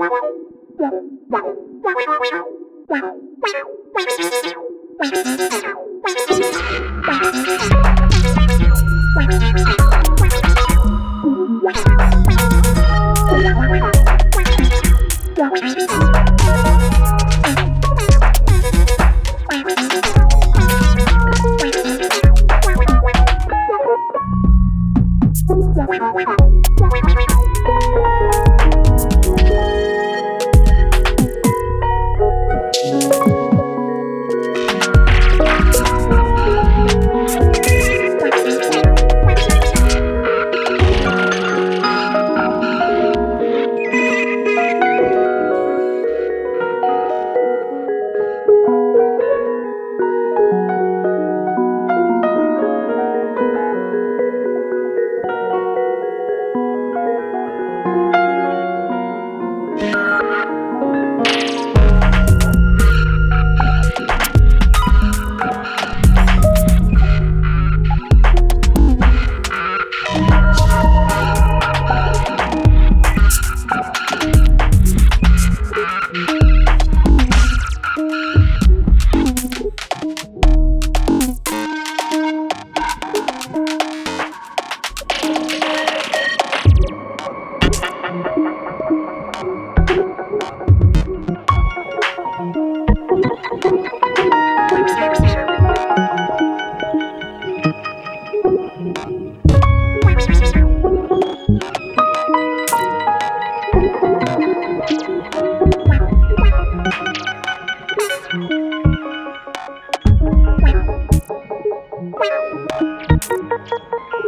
Wow.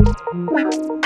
Wow.